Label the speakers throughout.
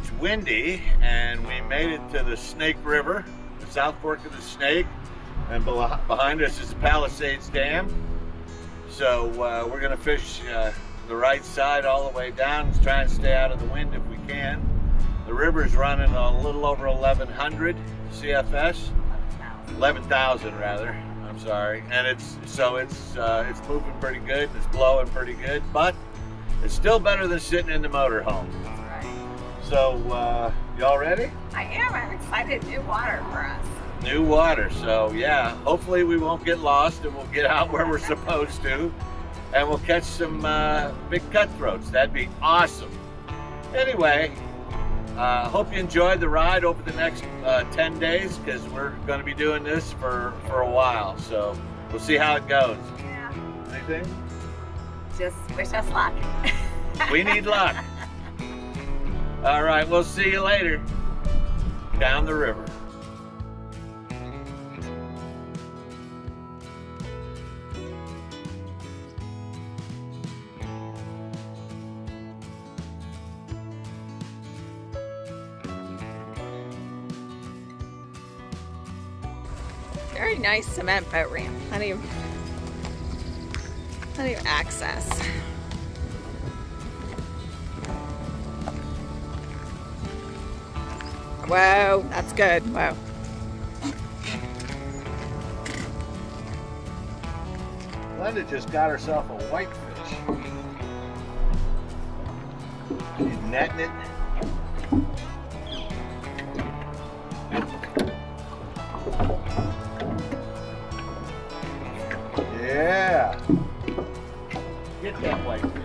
Speaker 1: it's windy and we made it to the Snake River, the South Fork of the Snake. And behind us is the Palisades Dam. So uh, we're gonna fish uh, the right side all the way down, try and stay out of the wind if we can. The river's running a little over 1100 CFS, 11,000 rather. I'm sorry, and it's so it's uh, it's moving pretty good. It's blowing pretty good, but it's still better than sitting in the motorhome. So, uh, y'all ready?
Speaker 2: I am. I'm excited. New water for us.
Speaker 1: New water. So, yeah, hopefully we won't get lost and we'll get out where we're supposed to. And we'll catch some uh, big cutthroats. That'd be awesome. Anyway, uh, hope you enjoyed the ride over the next uh, 10 days because we're going to be doing this for, for a while. So, we'll see how it goes.
Speaker 2: Yeah.
Speaker 1: Anything?
Speaker 2: Just wish us luck.
Speaker 1: we need luck. All right, we'll see you later down the river.
Speaker 2: Very nice cement boat ramp. Plenty of, plenty of access. Whoa, that's good. Wow.
Speaker 1: Linda just got herself a whitefish. She's netting it. Yeah. Get that whitefish.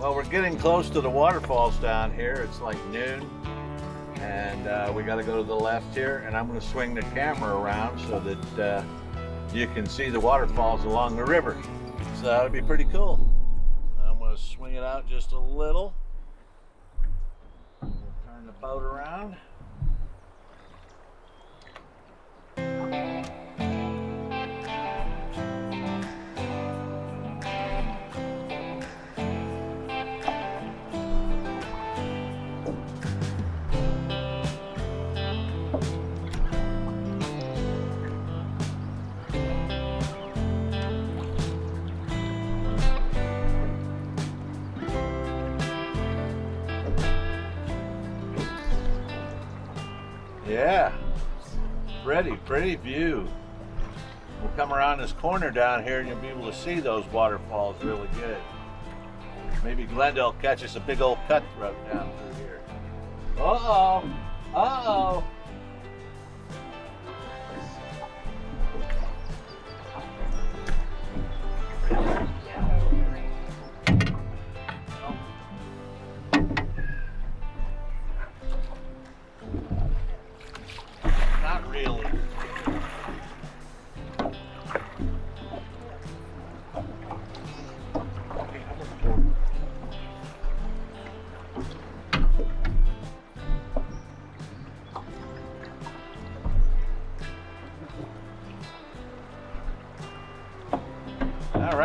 Speaker 1: Well, we're getting close to the waterfalls down here. It's like noon, and uh, we got to go to the left here. And I'm going to swing the camera around so that uh, you can see the waterfalls along the river. So that'll be pretty cool. I'm going to swing it out just a little. Turn the boat around. Yeah, pretty, pretty view. We'll come around this corner down here and you'll be able to see those waterfalls really good. Maybe Glendale catches a big old cutthroat down through here. Uh-oh, uh-oh.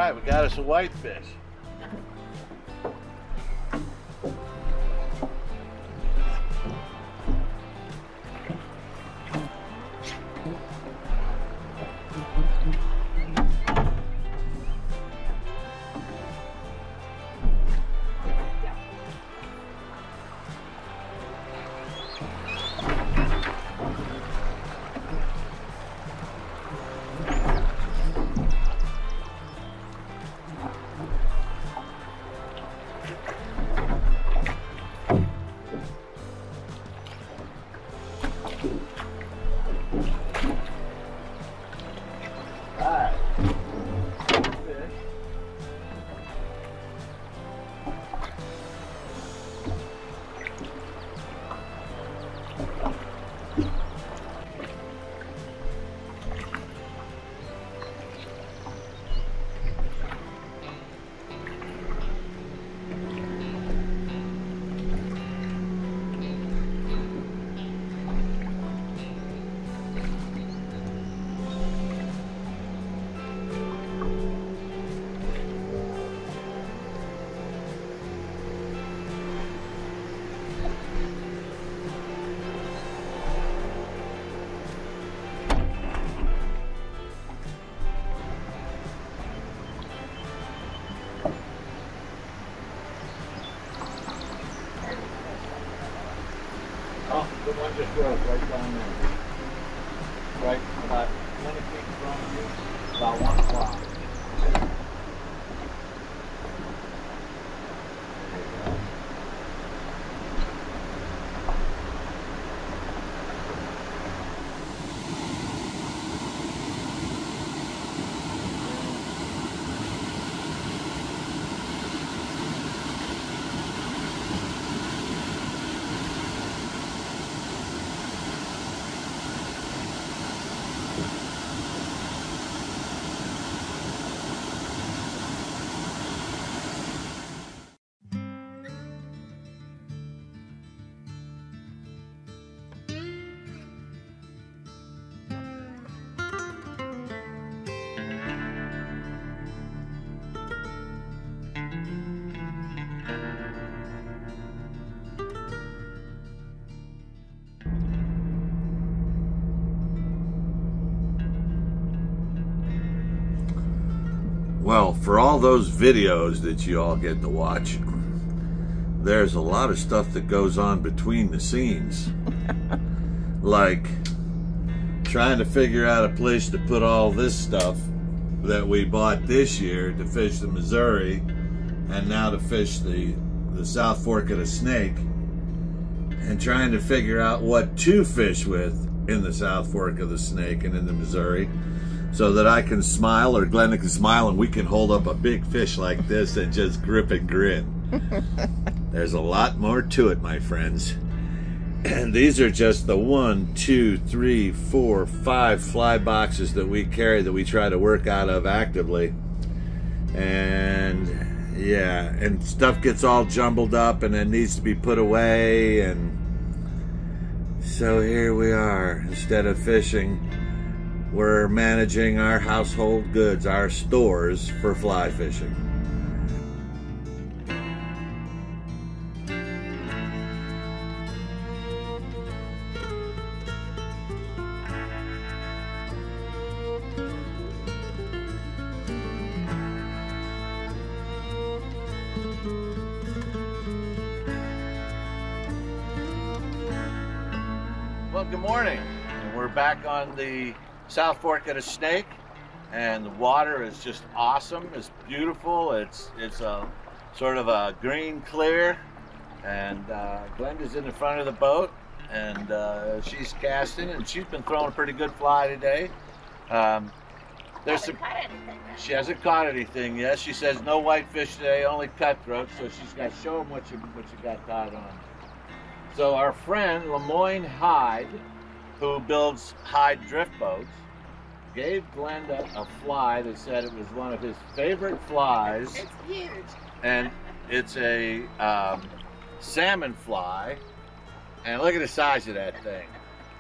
Speaker 1: Right, we got us a whitefish. The one just rose right down there. Right about 20 feet from you, about one o'clock. Well, for all those videos that you all get to watch, there's a lot of stuff that goes on between the scenes. like trying to figure out a place to put all this stuff that we bought this year to fish the Missouri and now to fish the, the South Fork of the Snake and trying to figure out what to fish with in the South Fork of the Snake and in the Missouri so that I can smile or Glenda can smile and we can hold up a big fish like this and just grip and grin. There's a lot more to it, my friends. And these are just the one, two, three, four, five fly boxes that we carry that we try to work out of actively. And yeah, and stuff gets all jumbled up and it needs to be put away. And so here we are, instead of fishing, we're managing our household goods, our stores for fly fishing. Well, good morning. And we're back on the South Fork of the Snake, and the water is just awesome. It's beautiful. It's it's a sort of a green clear, and uh, Glenda's in the front of the boat, and uh, she's casting, and she's been throwing a pretty good fly today. Um, there's some. She hasn't caught anything yet. She says no whitefish today, only cutthroat. So she's got to show them what you what you got tied on. So our friend Lemoyne Hyde, who builds Hyde drift boats, gave Glenda a fly that said it was one of his favorite flies,
Speaker 2: It's huge.
Speaker 1: and it's a um, salmon fly. And look at the size of that thing.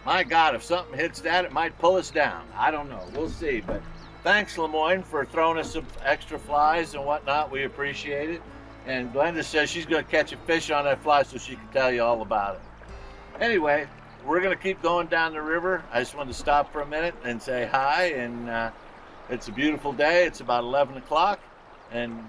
Speaker 1: My God, if something hits that, it might pull us down. I don't know. We'll see. But thanks, Lemoyne, for throwing us some extra flies and whatnot. We appreciate it. And Glenda says she's going to catch a fish on that fly so she can tell you all about it. Anyway, we're going to keep going down the river. I just wanted to stop for a minute and say hi. And uh, it's a beautiful day. It's about 11 o'clock. And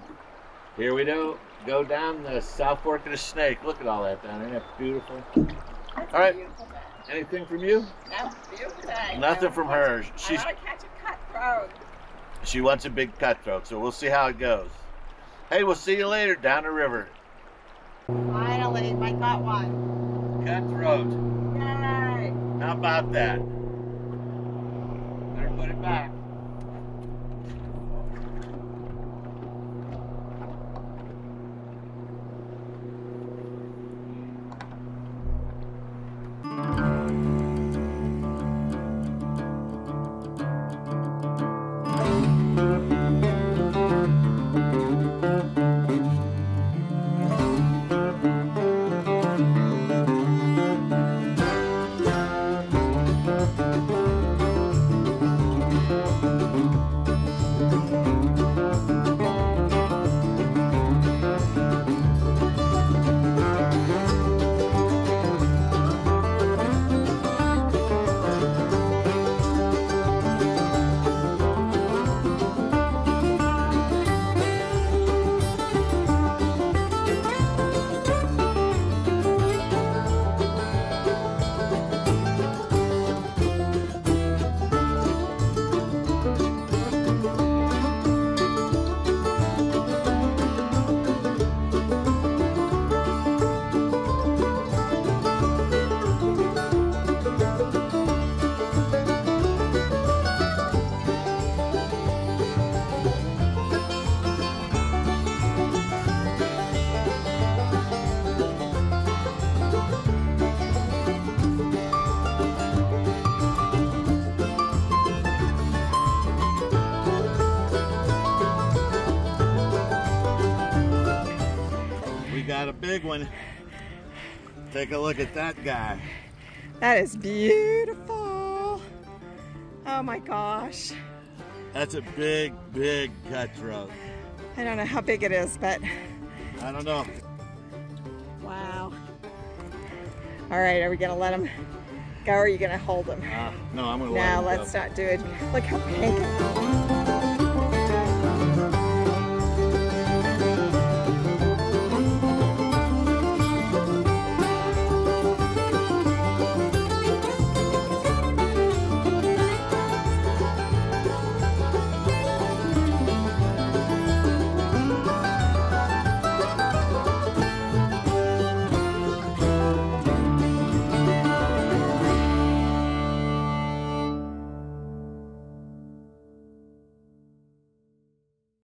Speaker 1: here we go. Go down the South Fork of the Snake. Look at all that down there. Isn't that beautiful?
Speaker 2: That's
Speaker 1: All right.
Speaker 2: beautiful.
Speaker 1: Anything from you?
Speaker 2: No, beautiful day.
Speaker 1: Nothing from her.
Speaker 2: I
Speaker 1: She's
Speaker 2: want to catch a cutthroat.
Speaker 1: she wants a big cutthroat, so we'll see how it goes. Hey, we'll see you later down the river.
Speaker 2: Finally, I got one.
Speaker 1: Cutthroat. How about that? Better put it back. Take a look at that guy.
Speaker 2: That is beautiful. Oh my gosh.
Speaker 1: That's a big, big cutthroat.
Speaker 2: I don't know how big it is, but
Speaker 1: I don't know.
Speaker 2: wow. All right, are we gonna let him go or are you gonna hold him?
Speaker 1: Uh, no, I'm gonna let him
Speaker 2: No,
Speaker 1: him
Speaker 2: let's not do it. Look how big.